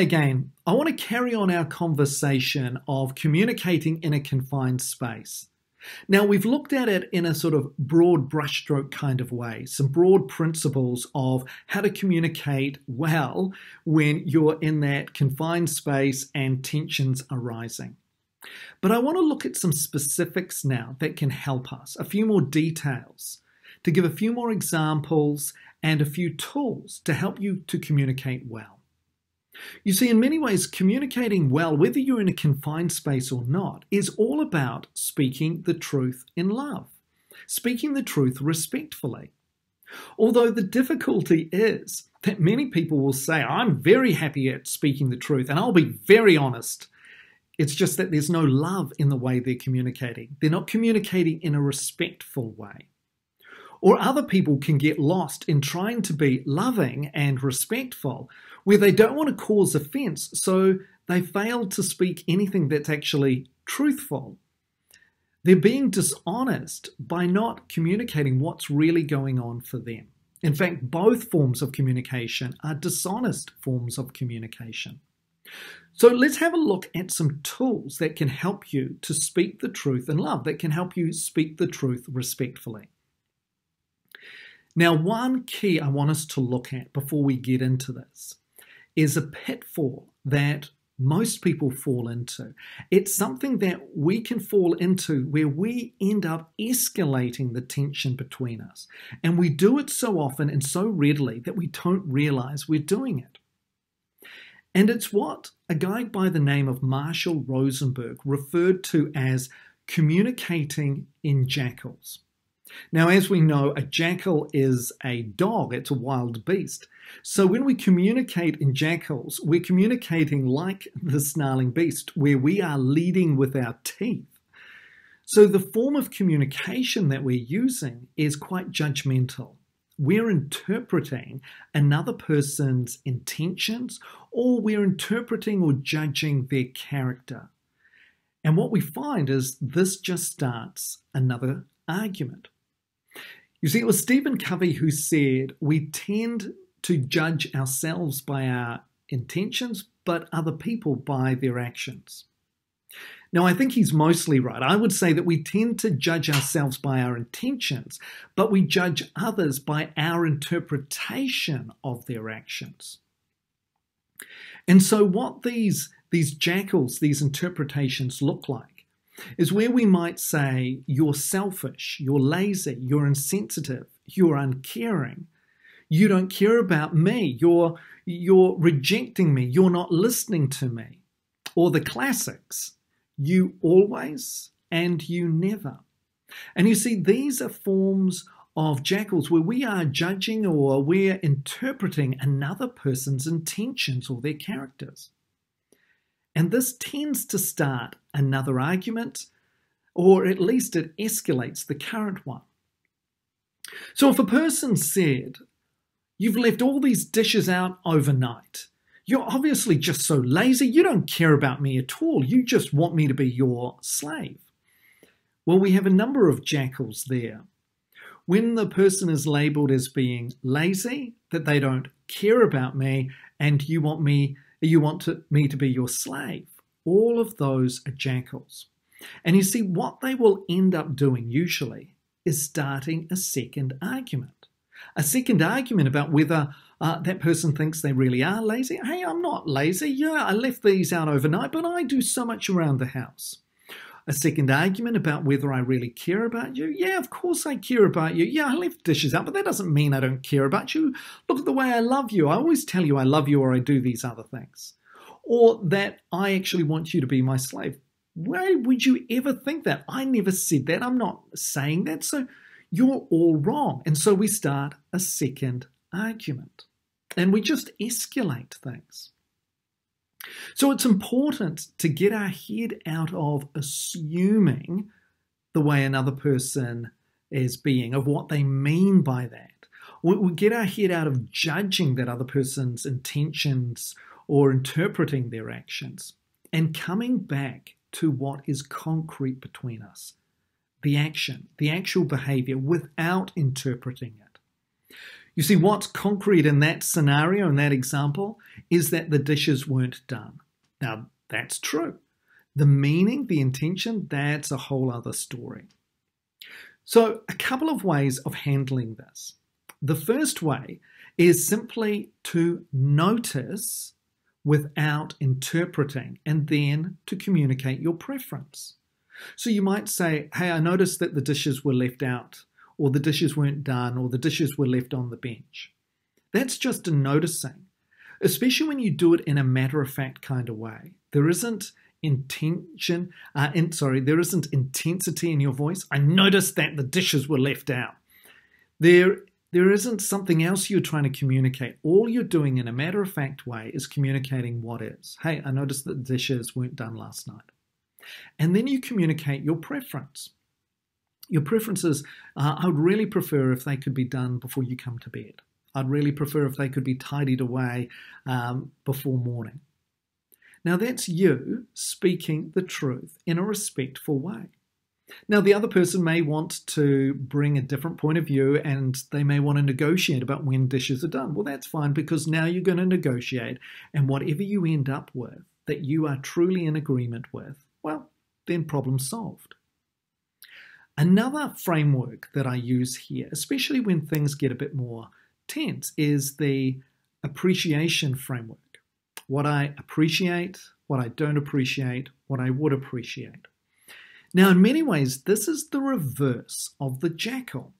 Again. I want to carry on our conversation of communicating in a confined space. Now, we've looked at it in a sort of broad brushstroke kind of way, some broad principles of how to communicate well when you're in that confined space and tensions are rising. But I want to look at some specifics now that can help us, a few more details, to give a few more examples and a few tools to help you to communicate well. You see, in many ways, communicating well, whether you're in a confined space or not, is all about speaking the truth in love, speaking the truth respectfully. Although the difficulty is that many people will say, I'm very happy at speaking the truth, and I'll be very honest. It's just that there's no love in the way they're communicating. They're not communicating in a respectful way. Or other people can get lost in trying to be loving and respectful where they don't want to cause offense, so they fail to speak anything that's actually truthful. They're being dishonest by not communicating what's really going on for them. In fact, both forms of communication are dishonest forms of communication. So let's have a look at some tools that can help you to speak the truth in love, that can help you speak the truth respectfully. Now, one key I want us to look at before we get into this is a pitfall that most people fall into. It's something that we can fall into where we end up escalating the tension between us. And we do it so often and so readily that we don't realize we're doing it. And it's what a guy by the name of Marshall Rosenberg referred to as communicating in jackals. Now, as we know, a jackal is a dog, it's a wild beast. So when we communicate in jackals, we're communicating like the snarling beast, where we are leading with our teeth. So the form of communication that we're using is quite judgmental. We're interpreting another person's intentions, or we're interpreting or judging their character. And what we find is this just starts another argument. You see, it was Stephen Covey who said we tend to judge ourselves by our intentions, but other people by their actions. Now, I think he's mostly right. I would say that we tend to judge ourselves by our intentions, but we judge others by our interpretation of their actions. And so, what these, these jackals, these interpretations look like is where we might say, You're selfish, you're lazy, you're insensitive, you're uncaring. You don't care about me. You're, you're rejecting me. You're not listening to me. Or the classics, you always and you never. And you see, these are forms of jackals where we are judging or we're interpreting another person's intentions or their characters. And this tends to start another argument, or at least it escalates the current one. So if a person said, You've left all these dishes out overnight, you're obviously just so lazy, you don't care about me at all, you just want me to be your slave. Well, we have a number of jackals there. When the person is labeled as being lazy, that they don't care about me, and you want me you want to, me to be your slave. All of those are jackals. And you see, what they will end up doing usually is starting a second argument. A second argument about whether uh, that person thinks they really are lazy. Hey, I'm not lazy. Yeah, I left these out overnight, but I do so much around the house. A second argument about whether I really care about you. Yeah, of course I care about you. Yeah, I left dishes out, but that doesn't mean I don't care about you. Look at the way I love you. I always tell you I love you or I do these other things. Or that I actually want you to be my slave. Why would you ever think that? I never said that. I'm not saying that. So you're all wrong. And so we start a second argument and we just escalate things. So it's important to get our head out of assuming the way another person is being, of what they mean by that. We, we get our head out of judging that other person's intentions or interpreting their actions and coming back to what is concrete between us the action, the actual behavior, without interpreting it. You see, what's concrete in that scenario, in that example, is that the dishes weren't done. Now, that's true. The meaning, the intention, that's a whole other story. So, a couple of ways of handling this. The first way is simply to notice without interpreting and then to communicate your preference. So you might say, Hey, I noticed that the dishes were left out, or the dishes weren't done, or the dishes were left on the bench. That's just a noticing, especially when you do it in a matter of fact kind of way. There isn't intention, uh, in, sorry, there isn't intensity in your voice. I noticed that the dishes were left out. There there isn't something else you're trying to communicate. All you're doing in a matter of fact way is communicating what is. Hey, I noticed that the dishes weren't done last night. And then you communicate your preference. Your preferences, uh, I would really prefer if they could be done before you come to bed. I'd really prefer if they could be tidied away um, before morning. Now, that's you speaking the truth in a respectful way. Now, the other person may want to bring a different point of view and they may want to negotiate about when dishes are done. Well, that's fine because now you're going to negotiate, and whatever you end up with that you are truly in agreement with, well, then problem solved. Another framework that I use here, especially when things get a bit more tense, is the appreciation framework. What I appreciate, what I don't appreciate, what I would appreciate. Now, in many ways, this is the reverse of the jackal.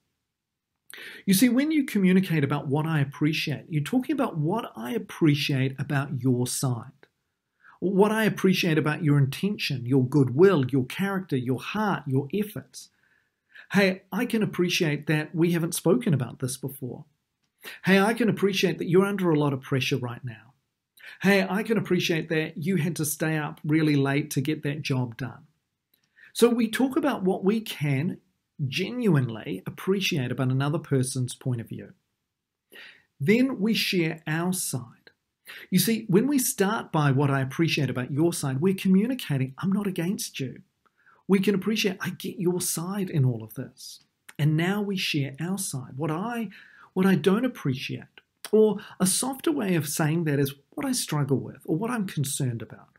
You see, when you communicate about what I appreciate, you're talking about what I appreciate about your side, what I appreciate about your intention, your goodwill, your character, your heart, your efforts. Hey, I can appreciate that we haven't spoken about this before. Hey, I can appreciate that you're under a lot of pressure right now. Hey, I can appreciate that you had to stay up really late to get that job done. So we talk about what we can genuinely appreciate about another person's point of view. Then we share our side. You see, when we start by what I appreciate about your side, we're communicating, I'm not against you. We can appreciate, I get your side in all of this. And now we share our side, what I what I don't appreciate. Or a softer way of saying that is what I struggle with or what I'm concerned about.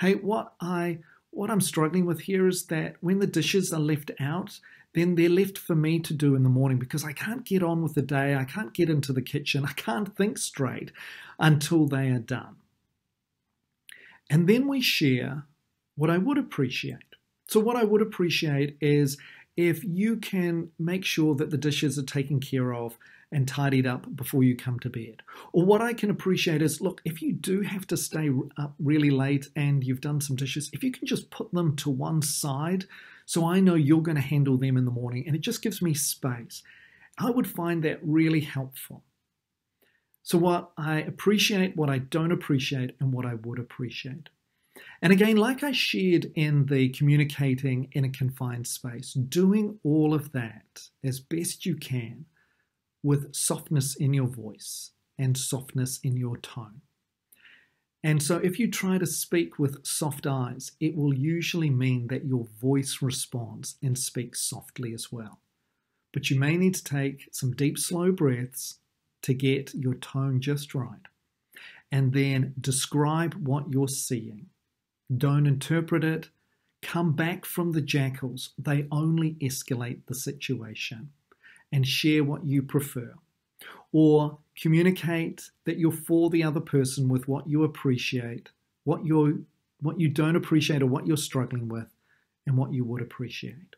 Hey, what I what I'm struggling with here is that when the dishes are left out, then they're left for me to do in the morning because I can't get on with the day. I can't get into the kitchen. I can't think straight until they are done. And then we share what I would appreciate. So, what I would appreciate is if you can make sure that the dishes are taken care of and tidied up before you come to bed. Or what I can appreciate is look, if you do have to stay up really late and you've done some dishes, if you can just put them to one side so I know you're going to handle them in the morning and it just gives me space. I would find that really helpful. So, what I appreciate, what I don't appreciate, and what I would appreciate. And again, like I shared in the communicating in a confined space, doing all of that as best you can with softness in your voice and softness in your tone. And so, if you try to speak with soft eyes, it will usually mean that your voice responds and speaks softly as well. But you may need to take some deep, slow breaths to get your tone just right. And then describe what you're seeing. Don't interpret it. Come back from the jackals, they only escalate the situation and share what you prefer. Or communicate that you're for the other person with what you appreciate, what you what you don't appreciate or what you're struggling with, and what you would appreciate.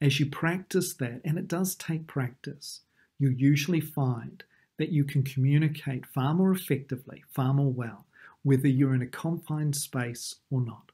As you practice that, and it does take practice, you usually find that you can communicate far more effectively, far more well, whether you're in a confined space or not.